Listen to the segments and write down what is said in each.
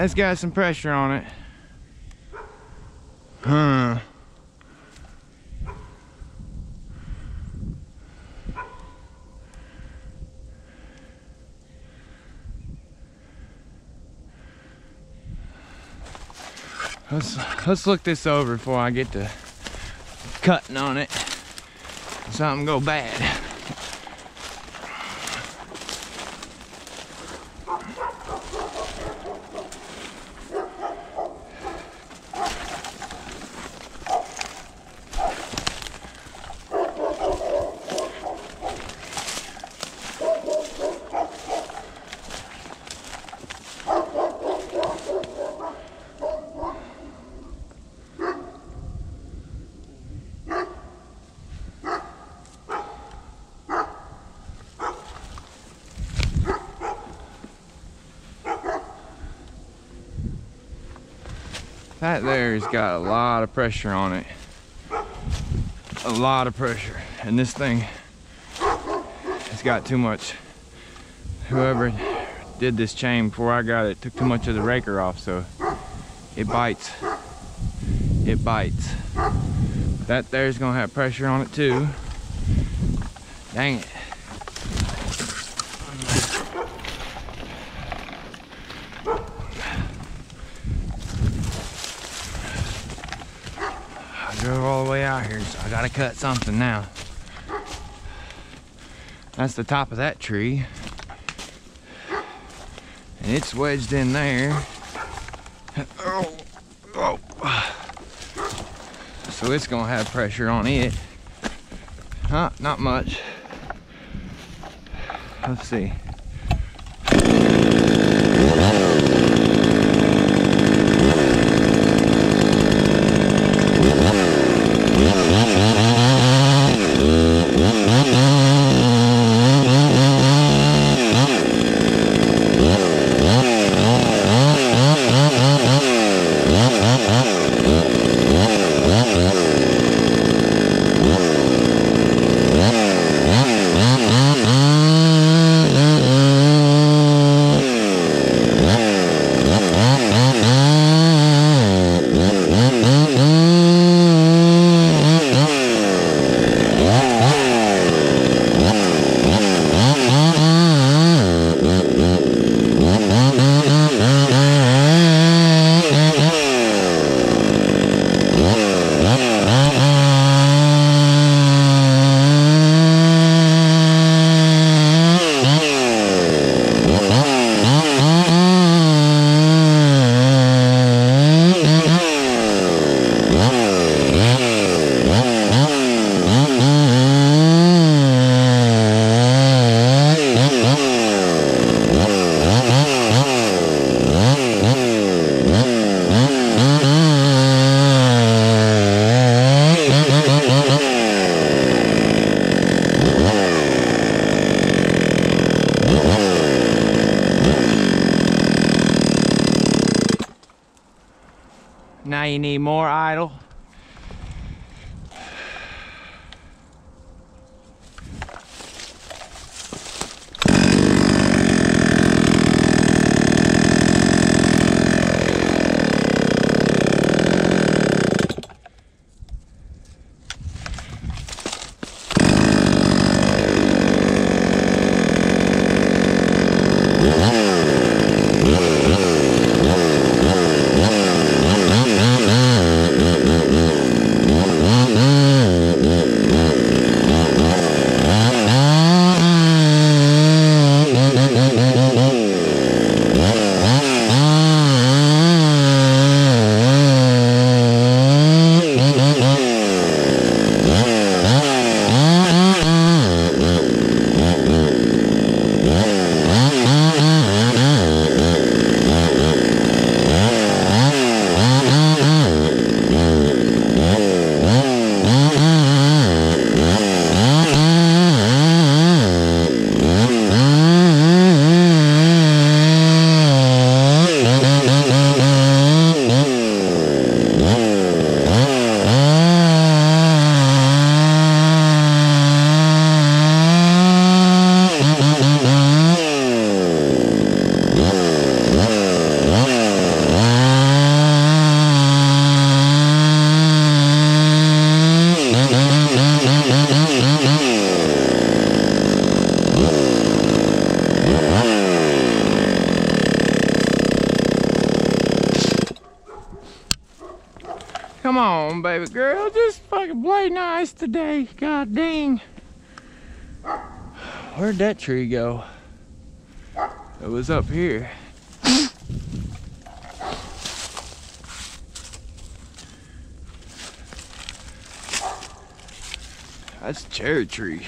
That's got some pressure on it. Huh. Let's let's look this over before I get to cutting on it. Something go bad. That there's got a lot of pressure on it. A lot of pressure. And this thing has got too much. Whoever did this chain before I got it took too much of the raker off, so it bites. It bites. That there's gonna have pressure on it too. Dang it. Drove all the way out here, so I gotta cut something now. That's the top of that tree. And it's wedged in there. Oh, oh. So it's gonna have pressure on it. Huh, not much. Let's see. Now you need more idle. Baby girl. Just fucking play nice today. God dang. Where'd that tree go? It was up here. That's a cherry tree.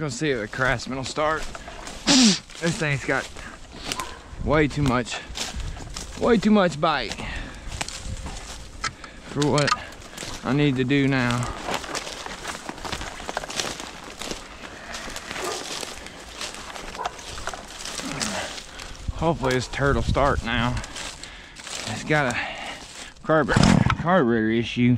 Gonna see if the Craftsman will start. this thing's got way too much, way too much bite for what I need to do now. Hopefully this turtle start now. It's got a carburetor, carburetor issue.